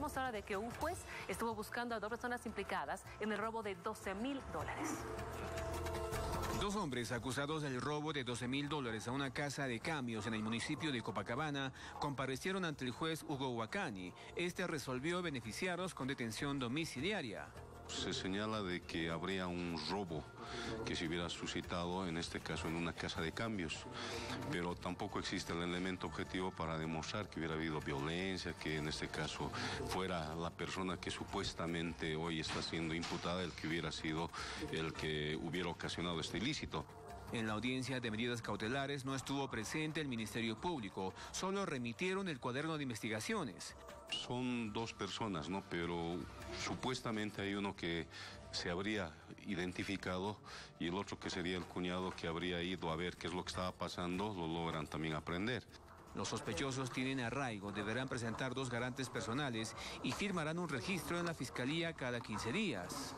demostrar de que un juez estuvo buscando a dos personas implicadas en el robo de 12 mil dólares. Dos hombres acusados del robo de 12 mil dólares a una casa de cambios en el municipio de Copacabana comparecieron ante el juez Hugo Huacani. Este resolvió beneficiarlos con detención domiciliaria se señala de que habría un robo que se hubiera suscitado, en este caso en una casa de cambios, pero tampoco existe el elemento objetivo para demostrar que hubiera habido violencia, que en este caso fuera la persona que supuestamente hoy está siendo imputada el que hubiera sido el que hubiera ocasionado este ilícito. En la audiencia de medidas cautelares no estuvo presente el Ministerio Público, solo remitieron el cuaderno de investigaciones. Son dos personas, ¿no? Pero supuestamente hay uno que se habría identificado y el otro que sería el cuñado que habría ido a ver qué es lo que estaba pasando, lo logran también aprender. Los sospechosos tienen arraigo, deberán presentar dos garantes personales y firmarán un registro en la fiscalía cada 15 días.